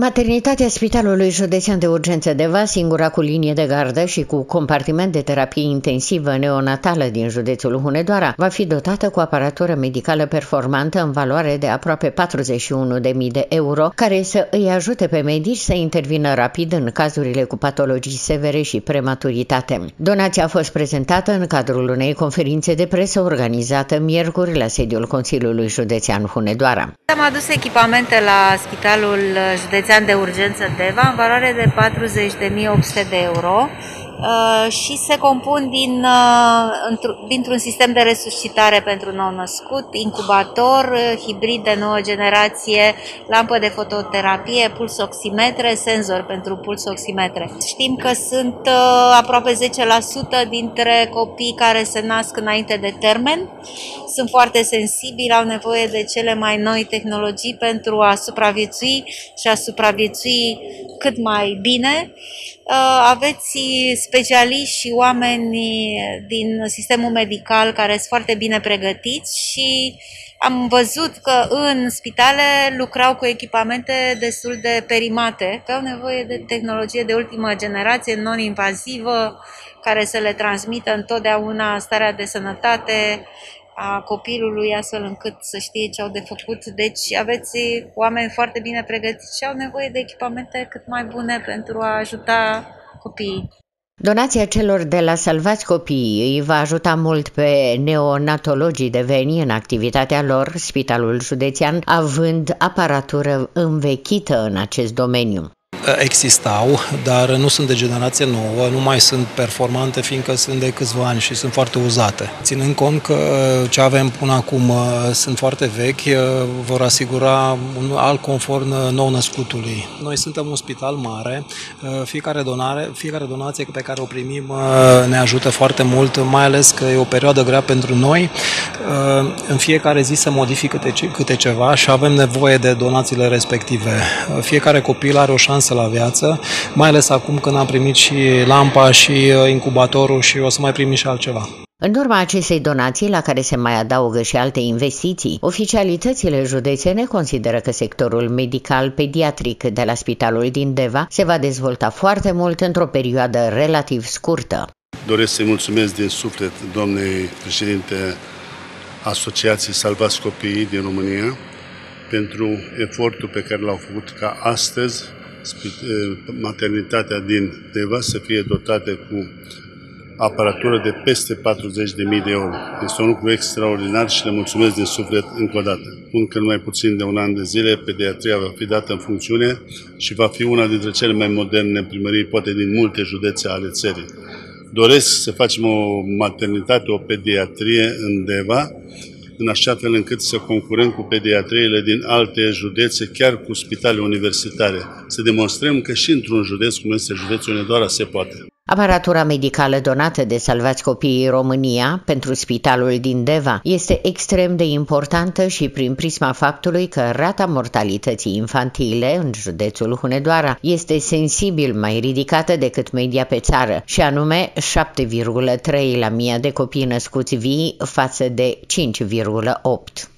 Maternitatea Spitalului Județean de Urgență Deva, singura cu linie de gardă și cu compartiment de terapie intensivă neonatală din județul Hunedoara, va fi dotată cu aparatură medicală performantă în valoare de aproape 41.000 de euro, care să îi ajute pe medici să intervină rapid în cazurile cu patologii severe și prematuritate. Donația a fost prezentată în cadrul unei conferințe de presă organizată miercuri la sediul Consiliului Județean Hunedoara. Am adus echipamente la Spitalul Județean județean de urgență DEVA în valoare de 40.800 de euro. uh, și se compun din, uh, dintr-un sistem de resuscitare pentru nou-născut, incubator, uh, hibrid de nouă generație, lampă de fototerapie, pulsoximetre, senzor pentru pulsoximetre. Știm că sunt aproape 10% dintre copii care se nasc înainte de termen, sunt foarte sensibili, au nevoie de cele mai noi tehnologii pentru a supraviețui și a supraviețui cât mai bine. Uh, aveți specialiști și oameni din sistemul medical care sunt foarte bine pregătiți și am văzut că în spitale lucrau cu echipamente destul de perimate, că au nevoie de tehnologie de ultimă generație, non-invazivă, care să le transmită întotdeauna starea de sănătate a copilului, astfel încât să știe ce au de făcut. Deci aveți oameni foarte bine pregătiți și au nevoie de echipamente cât mai bune pentru a ajuta copiii. Donația celor de la Salvați Copiii îi va ajuta mult pe neonatologii de veni în activitatea lor, Spitalul Județean, având aparatură învechită în acest domeniu existau, dar nu sunt de generație nouă, nu mai sunt performante, fiindcă sunt de câțiva ani și sunt foarte uzate. Ținând cont că ce avem până acum uh, sunt foarte vechi, uh, vor asigura un alt confort nou născutului. Noi suntem un spital mare, uh, fiecare, donare, fiecare donație pe care o primim ne ajută foarte mult, mai ales că e o perioadă grea pentru noi. În fiecare zi se modifică câte, câte ceva și avem nevoie de donațiile respective. Fiecare copil are o șansă la viață, mai ales acum când am primit și lampa și uh, incubatorul și o să mai primim și altceva. În urma acestei donații, la care se mai adaugă și alte investiții, oficialitățile județene consideră că sectorul medical pediatric de la spitalul din Deva se va dezvolta foarte mult într-o perioadă relativ scurtă. Doresc să-i mulțumesc din suflet doamnei președinte Asociației Salvați Copiii din România pentru efortul pe care l-au făcut ca astăzi maternitatea din Deva să fie dotată cu aparatură de peste 40.000 de euro. Este un lucru extraordinar și le mulțumesc din suflet încă o dată. Spun că mai puțin de un an de zile pediatria va fi dată în funcțiune și va fi una dintre cele mai moderne primării, poate din multe județe ale țării. Doresc să facem o maternitate, o pediatrie în Deva, în așa fel încât să concurăm cu pediatriile din alte județe, chiar cu spitale universitare. Să demonstrăm că și într-un județ cum este județul Nedoara se poate. Aparatura medicală donată de Salvați Copiii România pentru spitalul din Deva este extrem de importantă și prin prisma faptului că rata mortalității infantile în județul Hunedoara este sensibil mai ridicată decât media pe țară, și anume 7,3 la mie de copii născuți vii față de 5,8.